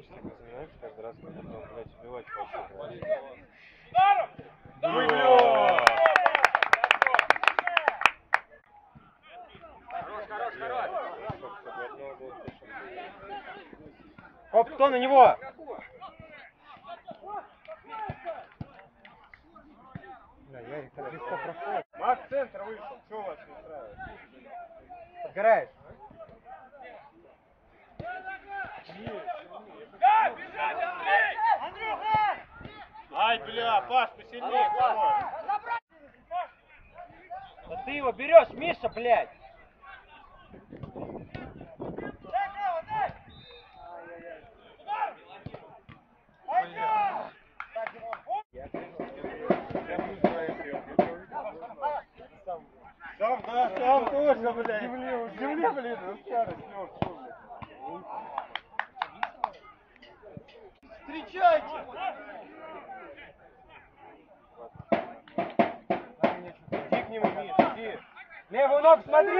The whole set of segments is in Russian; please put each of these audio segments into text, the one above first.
Конечно, ты занимаешься каждый раз, когда потом, блядь, убивать хочешь. Ой, бля! Оп, кто на него? Бля, Ярик так легко проходит. Мак центр вышел, что вас не устраивает? Подгораешь. Ай, бля, Паш, посильнее, второй. Да ты его берешь, Миша, блядь! Сам, да, сам тоже, блядь. Земле, земле, блин, ну старый, снес, что, блядь. Встречайте! Ногу смотри!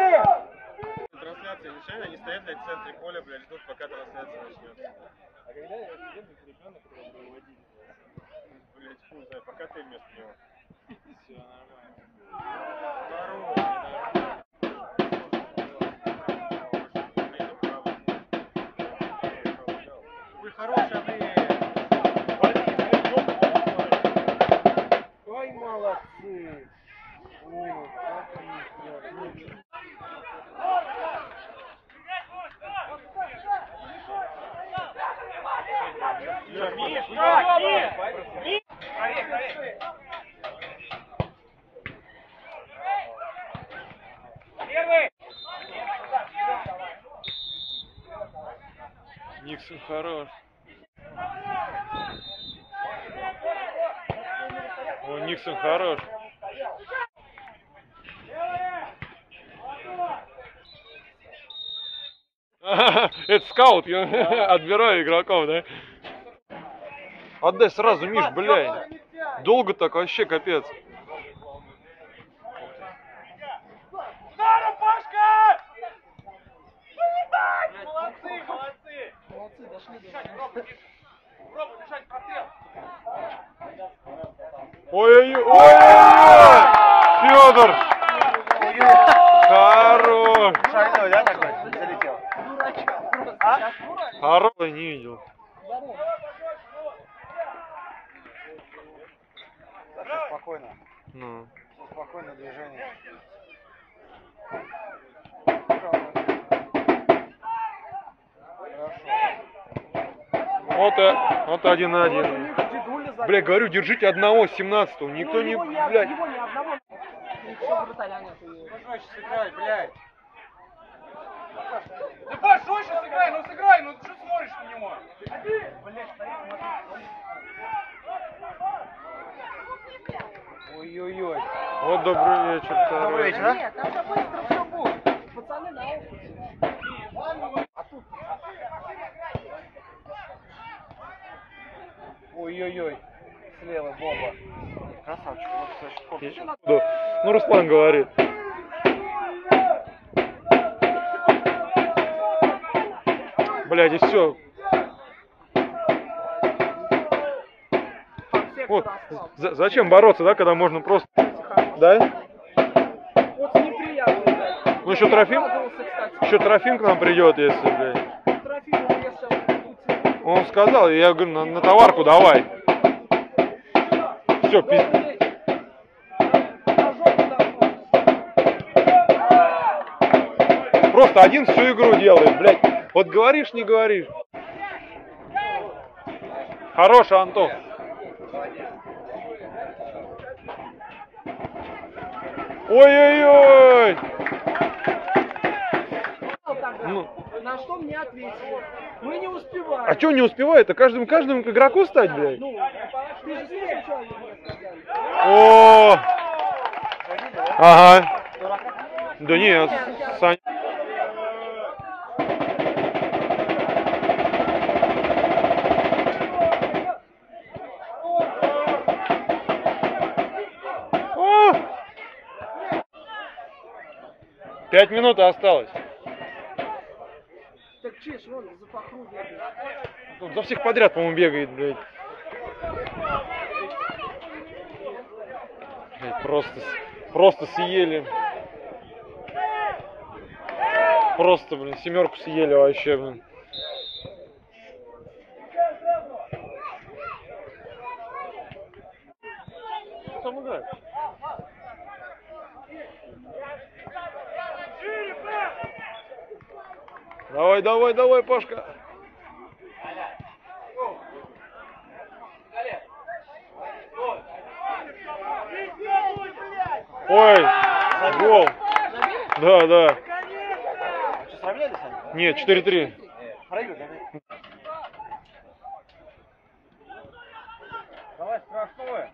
Трансляция мешает, они стоят, блядь, в центре поля, блядь, ждут, пока трансляция начнется. А когда я студент ребенок, которого выводили? Блядь, хуй знаю, пока ты вместо него. Все нормально. Блядь. Ой, молодцы! Никсон хорош. О, Никсон хорош. Это скаут, я отбираю игроков, да? Отдай сразу, Миш, блядь. Долго так вообще капец. Здорово, Пашка! Молодцы, молодцы! Молодцы, дошли пробуй, бежать, прострел! Ой-ой-ой! Федор! Хорош! Шальной, да, такой? Залетел. Дурачок просто. Сейчас дурак. Хорош! Я не видел. Так, спокойно. Ну. Спокойное движение. Вот, э, вот один на один. Бля, говорю, держите одного, 17 Никто не, его ни, од- блядь. его ни одного. Ничего вратаря нету. Жестче сыграй, блядь. Ты, Паш, жестче сыграй, ну сыграй, ну ты что смотришь на него? Ой-ой-ой. Вот добрый вечер, Добрый вечер, а? Нет, там быстро все будет. Пацаны на опыте. А тут Ой-ой-ой. Слева бомба. Красавчик. Вот, кстати. Ну, Руслан говорит. Блядь, и все. Вот, за- зачем бороться, да, когда можно просто... Да? вот неприятно. блядь. Ну, еще Трофим, еще Трофим к нам придет, если, блядь. Трофим если Он сказал, я говорю, на, на товарку давай. Все, пиздец. Просто один всю игру делает, блядь. Вот говоришь, не говоришь. Хороший Антон. Ой-ой-ой! Ну. На что мне ответили? Мы не успеваем. А что не успевает? А каждому, каждому игроку стать, блядь? Ну, ты же сначала. О! Ага. Да нет, Сань. Пять минут осталось. Так Чеш, вон, за пахру бегает. Он за всех подряд, по-моему, бегает, блядь. Блядь, просто, просто съели. Просто, блин, семерку съели вообще, блин. Что там играет? Давай, давай, давай, Пашка. Ой, гол. Да, да. Нет, 4-3. Проиграли, да? Давай, страшное.